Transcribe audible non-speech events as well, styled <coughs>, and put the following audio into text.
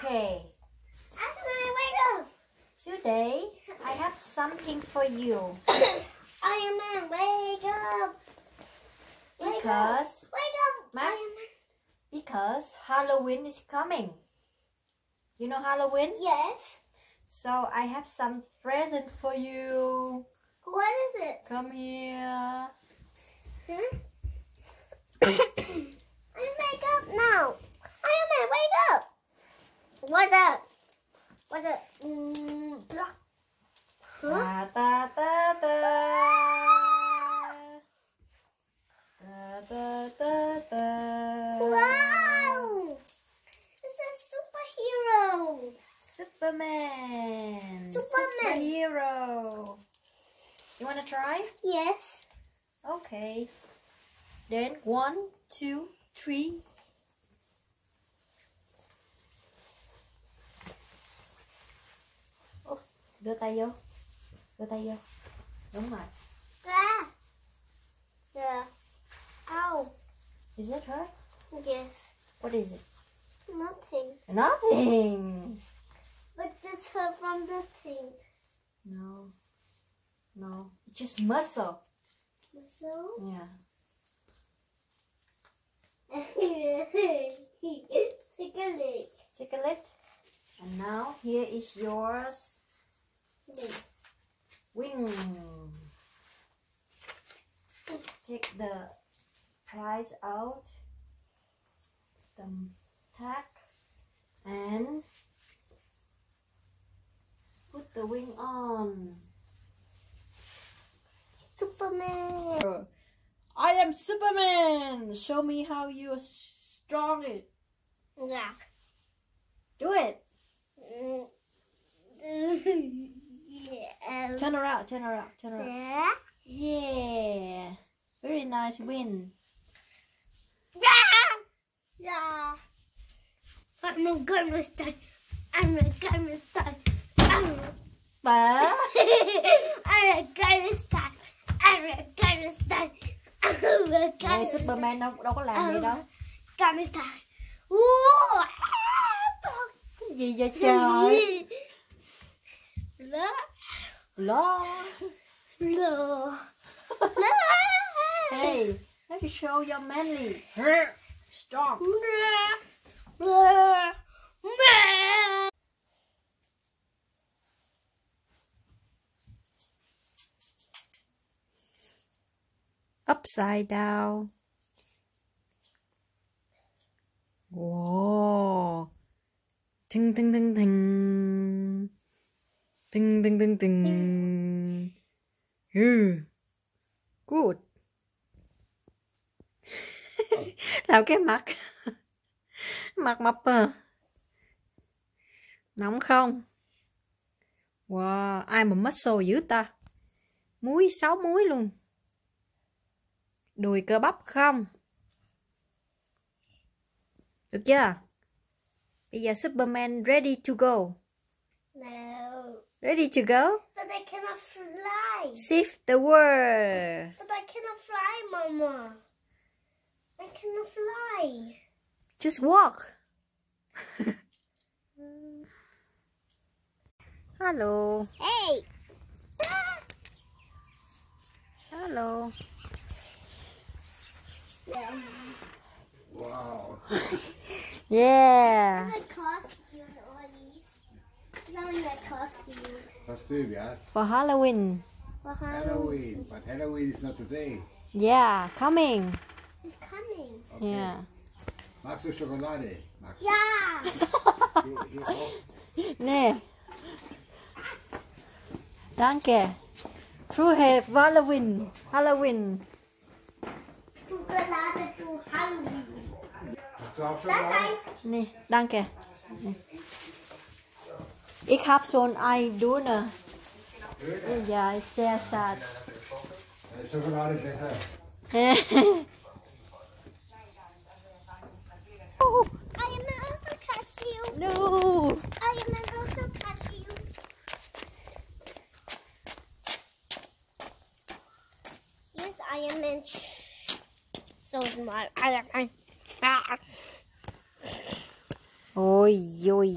Okay, Iron Man, wake today I have something for you <coughs> Iron Man, wake up! Wake up! because Wake up! Max? Because Halloween is coming. You know Halloween? Yes. So I have some present for you. What is it? Come here. Huh? <coughs> <coughs> Iron wake up now! Superman. Superman. Superhero. You wanna try? Yes. Okay. Then one, two, three. Ô, đưa tay vô. Đưa tay vô. Đúng rồi. Ah. Yeah. Ow. Is it hurt? Yes. What is it? Nothing. Nothing. But this hurt from this thing. No. No. It's just muscle. Muscle? Yeah. <laughs> Take a look. Take a. And now here is yours This. wing. Take the prize out. The tag. And wing on. Superman. I am Superman. Show me how you are strong. Yeah. Do it. yeah. Mm-hmm. <laughs> Turn around. Turn around. Turn around. Yeah. Yeah. Very nice win. Yeah. Yeah! I'm a gun star. I'm a gun star. I'm a Bà. I'm a gun star. I'm a gun star. I'm a Này. Superman đâu đâu có làm gì đâu. Gun star. Whoa! Cái gì vậy trời? Lo. Lo. Lo. Hey, let me show your manly. Strong. Upside down. Wow. Ting ting ting ting. Ting ting ting ting. Ừ. Good. <laughs> Làm cái mặt. <laughs> Mặt mập à. Nóng không? Wow, ai mà muscle dữ ta? Muối, sáu muối luôn. Đùi cơ bắp không? Được chưa? Bây giờ Superman ready to go. No. Ready to go? But I cannot fly. Save the world. But I cannot fly, Mama. I cannot fly. Just walk. <laughs> Hello. Hey. Hello. Wow. <laughs> Yeah. That costume, Ollie. That one costume. Costume, yeah. For Halloween. For Halloween. Halloween. But Halloween is not today. Yeah, coming. It's coming. Okay. Yeah. Magst du Schokolade? Magst Yeah. <laughs> du, du auch? Nè. Danke. Frühe Halloween. Halloween. Schokolade zu Halloween. Magst du auch Das Schokolade? heißt, Nè, danke. Nè. Ik heb zo'n ei doen. Ja, is sehr. Äh, Schokolade besser. oh, I am no. Catch you. Yes, I am in. So smart. I am. I, ah. Oi, oi.